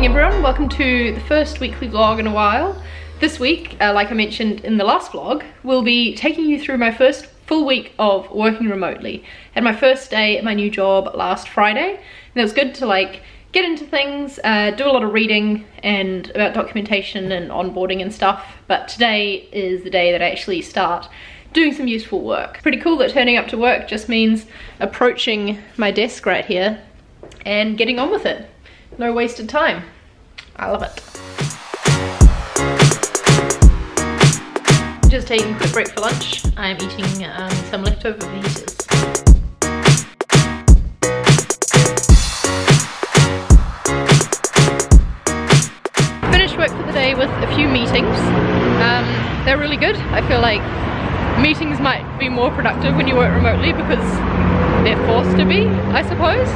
morning everyone, welcome to the first weekly vlog in a while. This week, uh, like I mentioned in the last vlog, we'll be taking you through my first full week of working remotely. Had my first day at my new job last Friday, and it was good to like get into things, uh, do a lot of reading and about documentation and onboarding and stuff, but today is the day that I actually start doing some useful work. Pretty cool that turning up to work just means approaching my desk right here and getting on with it. No wasted time. I love it. Just taking a quick break for lunch. I'm eating um, some leftover fajitas. Finished work for the day with a few meetings. Um, they're really good. I feel like meetings might be more productive when you work remotely because they're forced to be, I suppose.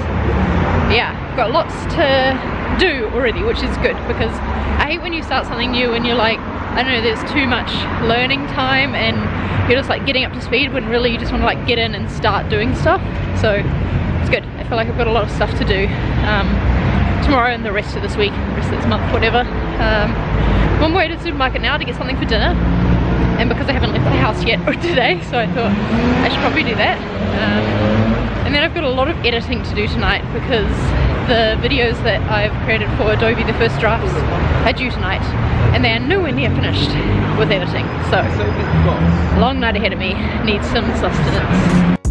Yeah, got lots to do already, which is good because I hate when you start something new and you're like, I don't know, there's too much learning time and you're just like getting up to speed when really you just want to like get in and start doing stuff. So it's good. I feel like I've got a lot of stuff to do um, tomorrow and the rest of this week, the rest of this month, whatever. Um, I'm way to the supermarket now to get something for dinner and because I haven't left the house yet today so I thought I should probably do that um, and then I've got a lot of editing to do tonight because the videos that I've created for Adobe the first drafts are due tonight and they're nowhere near finished with editing so long night ahead of me needs some sustenance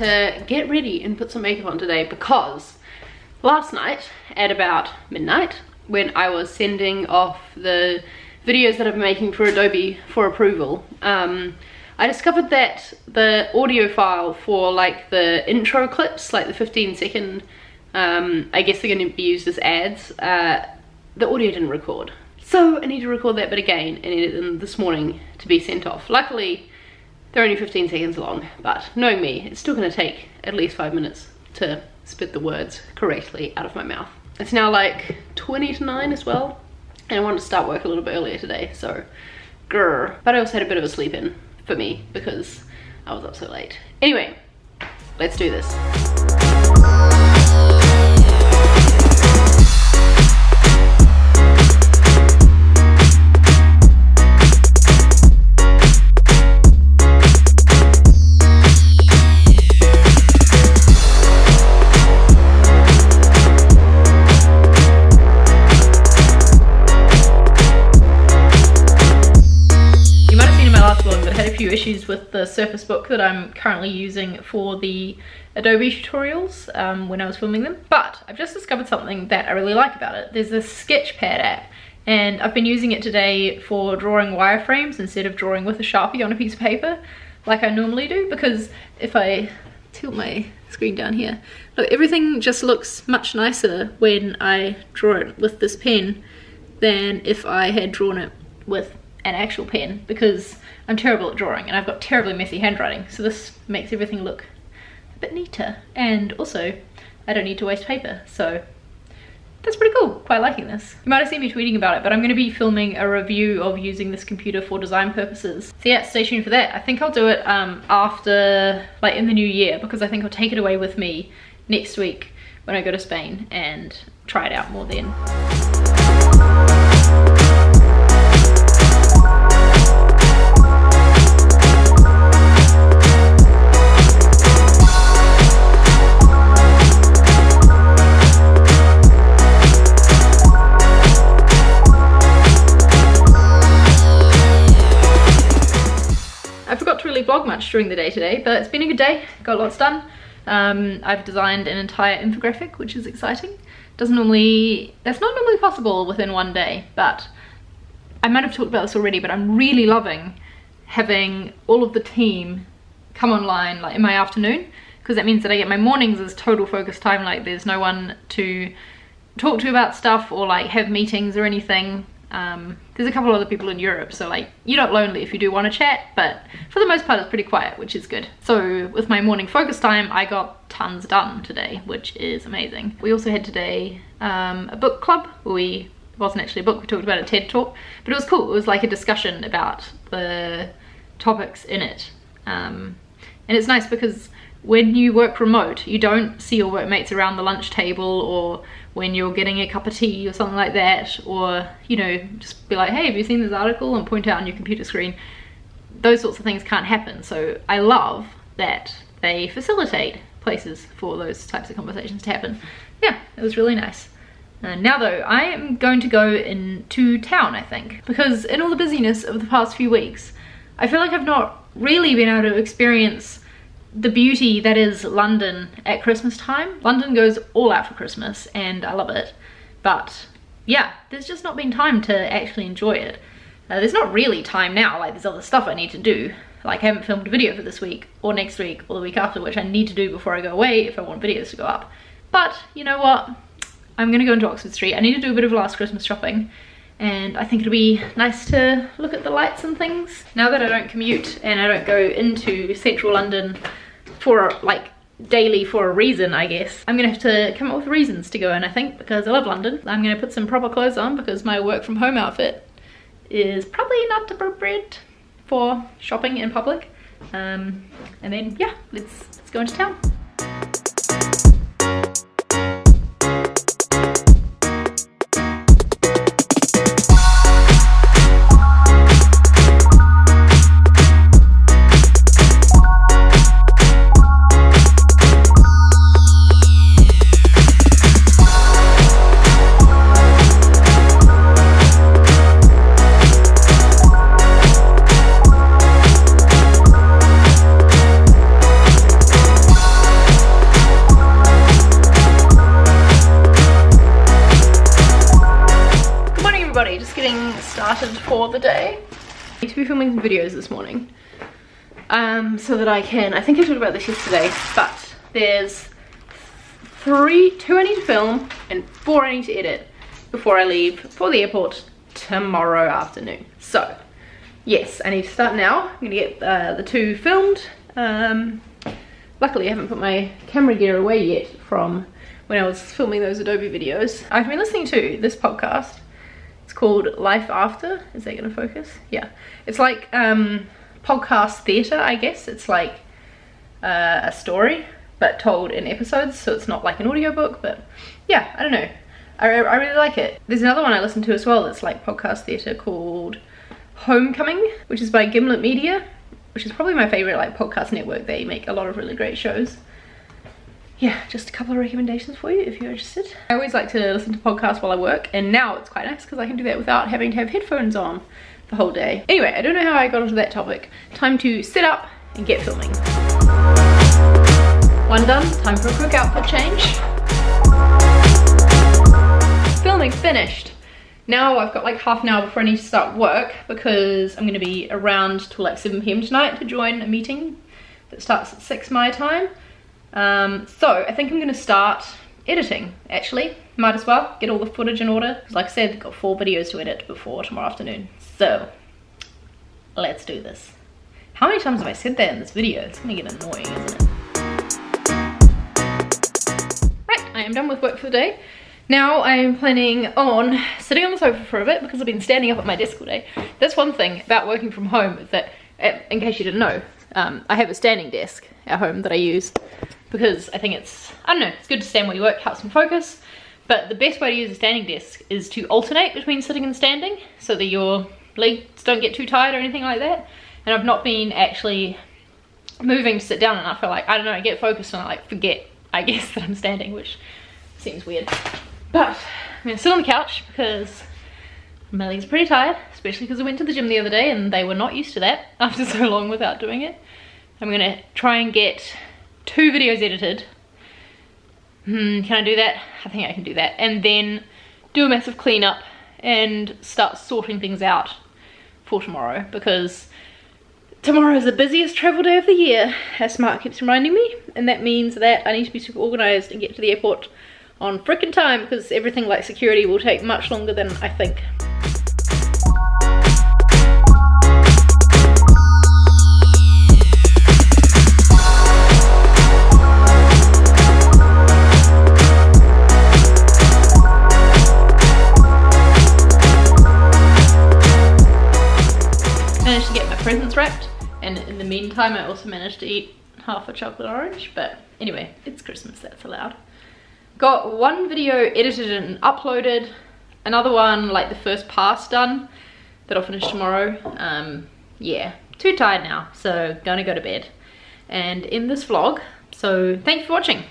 to get ready and put some makeup on today because last night at about midnight when I was sending off the videos that I've been making for Adobe for approval, um, I discovered that the audio file for like the intro clips, like the 15 second, um, I guess they're going to be used as ads, uh, the audio didn't record. So I need to record that bit again and edit them this morning to be sent off. Luckily, they're only 15 seconds long, but knowing me, it's still gonna take at least five minutes to spit the words correctly out of my mouth. It's now like 20 to 9 as well, and I wanted to start work a little bit earlier today, so grr. But I also had a bit of a sleep in for me because I was up so late. Anyway, let's do this. Issues with the Surface Book that I'm currently using for the Adobe tutorials um, when I was filming them. But I've just discovered something that I really like about it. There's this Sketchpad app and I've been using it today for drawing wireframes instead of drawing with a Sharpie on a piece of paper like I normally do because if I tilt my screen down here, look everything just looks much nicer when I draw it with this pen than if I had drawn it with an actual pen because I'm terrible at drawing and I've got terribly messy handwriting so this makes everything look a bit neater and also I don't need to waste paper so that's pretty cool, quite liking this. You might have seen me tweeting about it, but I'm going to be filming a review of using this computer for design purposes. So yeah, stay tuned for that. I think I'll do it um, after, like in the new year, because I think I'll take it away with me next week when I go to Spain and try it out more then. During the day today, but it's been a good day, got lots done. Um, I've designed an entire infographic, which is exciting. Doesn't normally, that's not normally possible within one day, but I might have talked about this already, but I'm really loving having all of the team come online like in my afternoon because that means that I get my mornings as total focus time like there's no one to talk to about stuff or like have meetings or anything um, there's a couple of other people in Europe so like you're not lonely if you do want to chat but for the most part it's pretty quiet which is good. So with my morning focus time I got tons done today which is amazing. We also had today um, a book club. We wasn't actually a book we talked about a TED talk but it was cool. It was like a discussion about the topics in it. Um, and it's nice because when you work remote you don't see your workmates around the lunch table or when you're getting a cup of tea or something like that or you know just be like hey have you seen this article? and point out on your computer screen. Those sorts of things can't happen. So I love that they facilitate places for those types of conversations to happen. Yeah it was really nice. Uh, now though, I am going to go into town, I think, because in all the busyness of the past few weeks, I feel like I've not really been able to experience the beauty that is London at Christmas time. London goes all out for Christmas and I love it. But yeah, there's just not been time to actually enjoy it. Uh, there's not really time now, like there's other stuff I need to do. Like I haven't filmed a video for this week or next week or the week after, which I need to do before I go away if I want videos to go up. But you know what? I'm gonna go into Oxford Street. I need to do a bit of last Christmas shopping and I think it'll be nice to look at the lights and things. Now that I don't commute and I don't go into central London for like daily for a reason I guess. I'm gonna have to come up with reasons to go in I think because I love London. I'm gonna put some proper clothes on because my work from home outfit is probably not appropriate for shopping in public. Um, and then yeah, let's, let's go into town. For the day. I need to be filming some videos this morning um, so that I can, I think I talked about this yesterday, but there's three, two I need to film and four I need to edit before I leave for the airport tomorrow afternoon. So yes, I need to start now. I'm gonna get uh, the two filmed. Um, luckily I haven't put my camera gear away yet from when I was filming those Adobe videos. I've been listening to this podcast it's called Life After. Is that gonna focus? Yeah. It's like um, podcast theatre, I guess. It's like uh, a story, but told in episodes. So it's not like an audiobook, but yeah, I don't know. I, I really like it. There's another one I listen to as well that's like podcast theatre called Homecoming, which is by Gimlet Media, which is probably my favorite like podcast network. They make a lot of really great shows yeah, just a couple of recommendations for you if you're interested. I always like to listen to podcasts while I work and now it's quite nice because I can do that without having to have headphones on the whole day. Anyway, I don't know how I got onto that topic. Time to sit up and get filming. One done, time for a quick outfit change. Filming finished. Now I've got like half an hour before I need to start work because I'm gonna be around till like 7 p.m. tonight to join a meeting that starts at 6 my time. Um, so I think I'm gonna start editing actually. Might as well get all the footage in order. Like I said, got four videos to edit before tomorrow afternoon. So let's do this. How many times have I said that in this video? It's gonna get annoying, isn't it? Right, I am done with work for the day. Now I'm planning on sitting on the sofa for a bit because I've been standing up at my desk all day. That's one thing about working from home that, in case you didn't know, um, I have a standing desk at home that I use because I think it's, I don't know, it's good to stand where you work, helps me focus. But the best way to use a standing desk is to alternate between sitting and standing so that your legs don't get too tired or anything like that. And I've not been actually moving to sit down and I feel like, I don't know, I get focused and I like forget, I guess, that I'm standing, which seems weird. But I'm gonna sit on the couch because my legs are pretty tired, especially because I went to the gym the other day and they were not used to that after so long without doing it. I'm gonna try and get two videos edited. Hmm, can I do that? I think I can do that. And then do a massive cleanup and start sorting things out for tomorrow because Tomorrow is the busiest travel day of the year, as Smart keeps reminding me, and that means that I need to be super organised and get to the airport on frickin' time because everything like security will take much longer than I think. I also managed to eat half a chocolate orange but anyway it's Christmas that's allowed. Got one video edited and uploaded, another one like the first pass done that I'll finish tomorrow. Um, yeah, too tired now, so gonna go to bed and in this vlog. So thank you for watching.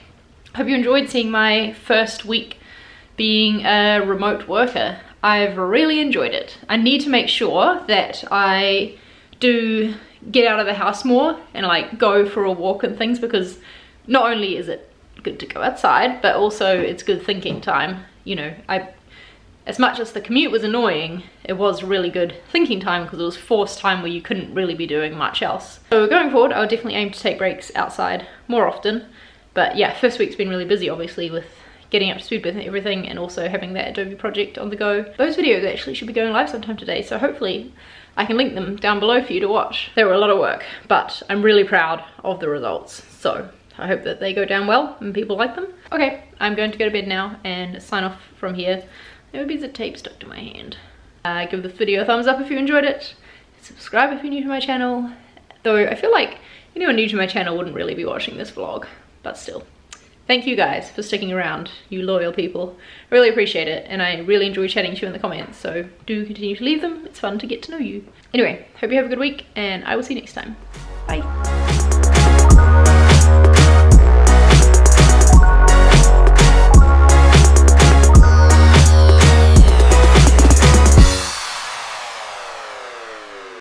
Hope you enjoyed seeing my first week being a remote worker. I've really enjoyed it. I need to make sure that I do get out of the house more and like go for a walk and things because not only is it good to go outside, but also it's good thinking time. You know, I, as much as the commute was annoying, it was really good thinking time because it was forced time where you couldn't really be doing much else. So going forward, I'll definitely aim to take breaks outside more often. But yeah, first week's been really busy, obviously, with getting up to speed with everything and also having that Adobe project on the go. Those videos actually should be going live sometime today, so hopefully I can link them down below for you to watch. They were a lot of work, but I'm really proud of the results. So I hope that they go down well and people like them. Okay, I'm going to go to bed now and sign off from here. There would be the tape stuck to my hand. Uh, give this video a thumbs up if you enjoyed it. Subscribe if you're new to my channel. Though I feel like anyone new to my channel wouldn't really be watching this vlog, but still. Thank you guys for sticking around, you loyal people. I really appreciate it, and I really enjoy chatting to you in the comments, so do continue to leave them. It's fun to get to know you. Anyway, hope you have a good week, and I will see you next time. Bye.